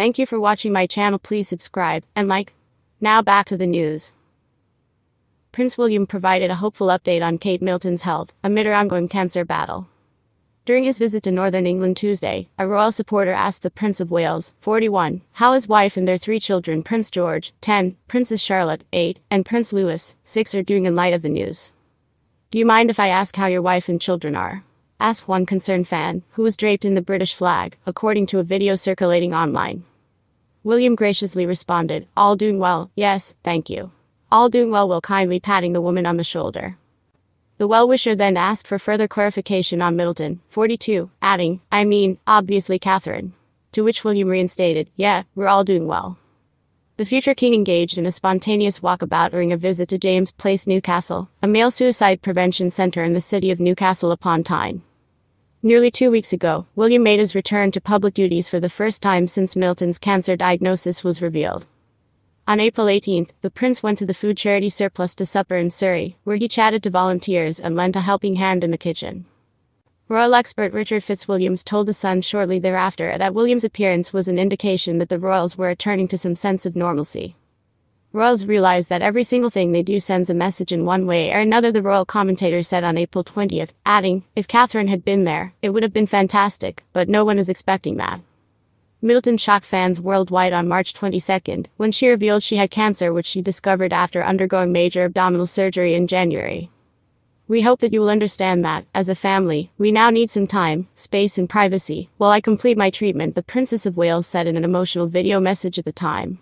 Thank you for watching my channel. Please subscribe and like. Now back to the news. Prince William provided a hopeful update on Kate Middleton's health amid her ongoing cancer battle. During his visit to Northern England Tuesday, a royal supporter asked the Prince of Wales, 41, how his wife and their three children, Prince George, 10, Princess Charlotte, 8, and Prince Louis, 6, are doing in light of the news. Do you mind if I ask how your wife and children are? asked one concerned fan, who was draped in the British flag, according to a video circulating online. William graciously responded, All doing well, yes, thank you. All doing well while kindly patting the woman on the shoulder. The well-wisher then asked for further clarification on Middleton, 42, adding, I mean, obviously Catherine. To which William reinstated, yeah, we're all doing well. The future king engaged in a spontaneous walkabout during a visit to James Place, Newcastle, a male suicide prevention center in the city of Newcastle upon Tyne. Nearly two weeks ago, William made his return to public duties for the first time since Middleton's cancer diagnosis was revealed. On April 18th, the prince went to the food charity surplus to supper in Surrey, where he chatted to volunteers and lent a helping hand in the kitchen. Royal expert Richard Fitzwilliams told The Sun shortly thereafter that William's appearance was an indication that the royals were returning to some sense of normalcy. Royals realize that every single thing they do sends a message in one way or another, the royal commentator said on April 20th, adding, If Catherine had been there, it would have been fantastic, but no one is expecting that. Middleton shocked fans worldwide on March 22nd when she revealed she had cancer, which she discovered after undergoing major abdominal surgery in January. We hope that you will understand that, as a family, we now need some time, space, and privacy while I complete my treatment, the Princess of Wales said in an emotional video message at the time.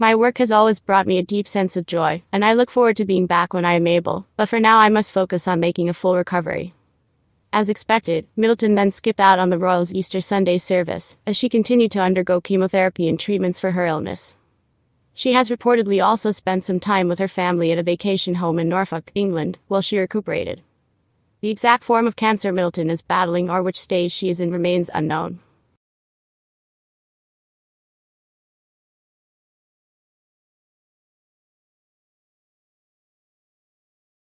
My work has always brought me a deep sense of joy, and I look forward to being back when I am able, but for now I must focus on making a full recovery. As expected, Middleton then skipped out on the Royals' Easter Sunday service, as she continued to undergo chemotherapy and treatments for her illness. She has reportedly also spent some time with her family at a vacation home in Norfolk, England, while she recuperated. The exact form of cancer Middleton is battling or which stage she is in remains unknown.